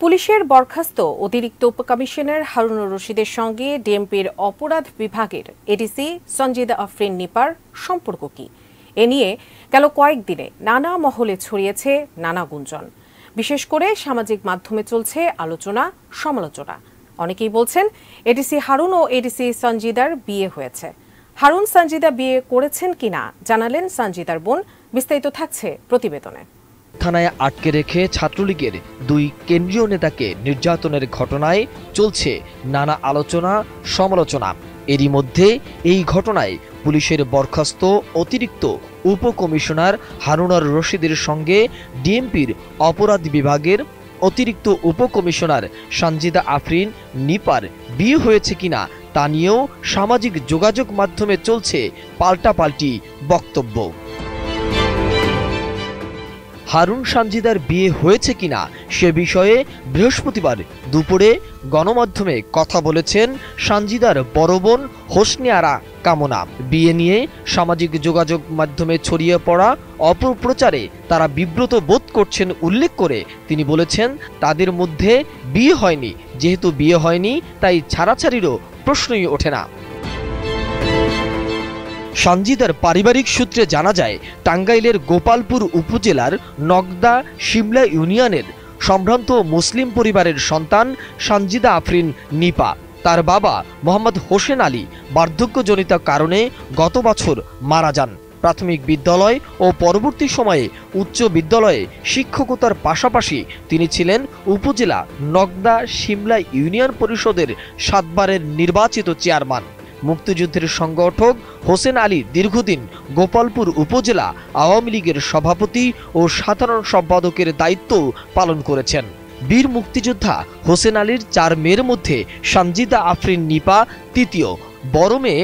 পুলিশের বরখাস্ত অতিরিক্ত উপকমিশনার হারুনুর রশিদের সঙ্গে ডিএমপির অপরাধ বিভাগের এডিসি সঞ্জিদা আফরিন নিপার সম্পর্ক কি? এ নিয়ে গেল কয়েকদিনে নানা মহলে ছড়িয়েছে নানা গুঞ্জন। বিশেষ করে সামাজিক মাধ্যমে চলছে আলোচনা, সমালোচনা। অনেকেই বলছেন এডিসি হারুন ও এডিসি সঞ্জিদার বিয়ে হয়েছে। হারুন সঞ্জিদা বিয়ে করেছেন কিনা জানালেন সঞ্জিদার বোন। বিস্তারিত থাকছে প্রতিবেদনে। থানায় আটকে রেখে ছাত্রলীগের দুই কেন্দ্রীয় নেতাকে নির্যাতনের ঘটনায় চলছে নানা আলোচনা, সমালোচনা। এরই মধ্যে এই ঘটনায় পুলিশের বরখাস্ত অতিরিক্ত উপকমিশনার হারুনার রশিদের সঙ্গে ডিএমপির অপরাধ বিভাগের অতিরিক্ত উপকমিশনার সঞ্জিদা আফরিন নিপার বিয়ে হয়েছে কিনা তা নিয়েও সামাজিক যোগাযোগ মাধ্যমে চলছে পাল্টাপাল্টি বক্তব্য। হারুন সানজিদার বিয়ে হয়েছে কিনা সে বিষয়ে বৃহস্পতিবার দুপুরে গণমাধ্যমে কথা বলেছেন সানজিদার বড় বোন হোসনে আরা কামনা। বিয়ে নিয়ে সামাজিক যোগাযোগ মাধ্যমে ছড়িয়ে পড়া অপপ্রচারে তারা বিব্রত বোধ করছেন উল্লেখ করে তিনি বলেছেন, তাদের মধ্যে বিয়ে হয়নি। যেহেতু বিয়ে হয়নি, তাই ছাড়াছাড়িরও প্রশ্নই ওঠে না। সঞ্জিদার পারিবারিক সূত্রে জানা যায়, টাঙ্গাইলের গোপালপুর উপজেলার নগদা শিমলা ইউনিয়নের সম্ভ্রান্ত মুসলিম পরিবারের সন্তান সঞ্জিদা আফরিন নিপা। তার বাবা মোহাম্মদ হোসেন আলী বার্ধক্যজনিত কারণে গত বছর মারা যান। প্রাথমিক বিদ্যালয় ও পরবর্তী সময়ে উচ্চ বিদ্যালয়ে শিক্ষকতার পাশাপাশি তিনি ছিলেন উপজেলা নগদা শিমলা ইউনিয়ন পরিষদের সাতবারের নির্বাচিত চেয়ারম্যান। মুক্তিযুদ্ধের সংগঠক হোসেন আলী দীর্ঘদিন গোপালপুর উপজেলা আওয়ামী লীগের সভাপতি ও সাধারণ সম্পাদকের দায়িত্ব পালন করেছেন। বীর মুক্তিযোদ্ধা হোসেন আলীর চার মেয়ের মধ্যে সঞ্জিদা আফরিন নিপা, তৃতীয় বড় মেয়ে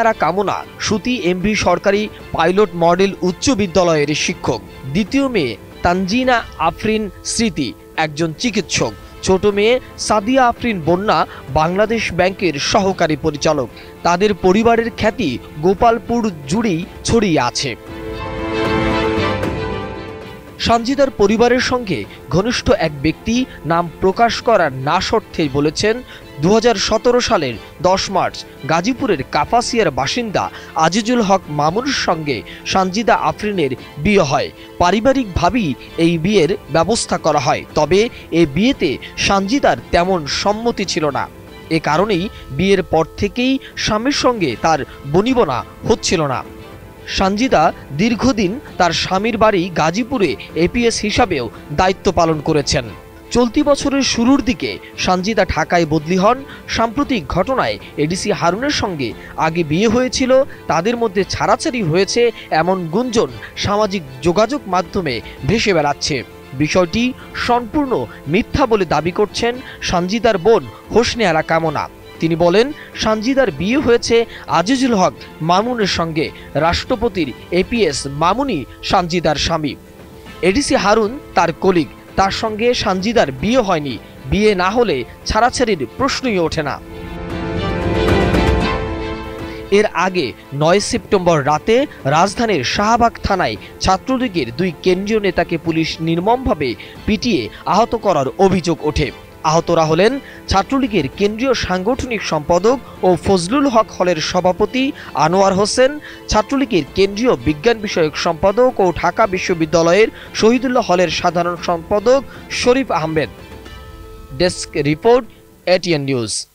আরা কামনা, সুতি এমভি সরকারি পাইলট মডেল উচ্চ বিদ্যালয়ের শিক্ষক। দ্বিতীয় মেয়ে তানজিনা আফরিন স্মৃতি, একজন চিকিৎসক। ছোট মেয়ে সাদিয়া আফরিন বন্যা বাংলাদেশ ব্যাংকের সহকারী পরিচালক। তাদের পরিবারের খ্যাতি গোপালপুর জুড়েই ছড়িয়ে আছে। সঞ্জিদার পরিবারের সঙ্গে ঘনিষ্ঠ এক ব্যক্তি নাম প্রকাশ করার না শর্তেই বলেছেন দু হাজার সতেরো সালের দশ মার্চ গাজীপুরের কাপাসিয়ার বাসিন্দা আজিজুল হক মামুনের সঙ্গে সঞ্জিদা আফরিনের বিয়ে হয়। পারিবারিকভাবেই এই বিয়ের ব্যবস্থা করা হয়, তবে এ বিয়েতে সঞ্জিদার তেমন সম্মতি ছিল না। এ কারণেই বিয়ের পর থেকেই স্বামীর সঙ্গে তার বনিবনা হচ্ছিল না। সঞ্জিদা দীর্ঘদিন তার স্বামীর বাড়ি গাজীপুরে এপিএস হিসাবেও দায়িত্ব পালন করেছেন। চলতি বছরের শুরুর দিকে সঞ্জিদা ঢাকায় বদলি হন। সাম্প্রতিক ঘটনায় এডিসি হারুনের সঙ্গে আগে বিয়ে হয়েছিল। তাদের মধ্যে ছাড়াছাড়ি হয়েছে এমন গুঞ্জন সামাজিক যোগাযোগ মাধ্যমে ভেসে বেড়াচ্ছে। বিষয়টি সম্পূর্ণ মিথ্যা বলে দাবি করছেন সঞ্জিদার বোন হোসনে আরা কামনা। তিনি বলেন, সানজিদার বিয়ে হয়েছে আজিজুল হক মামুনের সঙ্গে। রাষ্ট্রপতির এপিএস মামুনি সানজিদার স্বামী। এডিসি হারুন তার কলিগ। তার সঙ্গে সানজিদার বিয়ে হয়নি। বিয়ে না হলে ছাড়াছাড়ির প্রশ্নই ওঠে না। এর আগে নয় সেপ্টেম্বর রাতে রাজধানীর শাহবাগ থানায় ছাত্রলীগের দুই কেন্দ্রীয় নেতাকে পুলিশ নির্মমভাবে পিটিয়ে আহত করার অভিযোগ ওঠে। আহতরা হলেন ছাত্রলীগের কেন্দ্রীয় সাংগঠনিক সম্পাদক ও ফজলুল হক হলের সভাপতি আনোয়ার হোসেন, ছাত্রলীগের কেন্দ্রীয় বিজ্ঞান বিষয়ক সম্পাদক ও ঢাকা বিশ্ববিদ্যালয়ের শহীদুল্লাহ হলের সাধারণ সম্পাদক Sharif Ahmed. Desk report, ATN news.